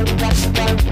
Bye.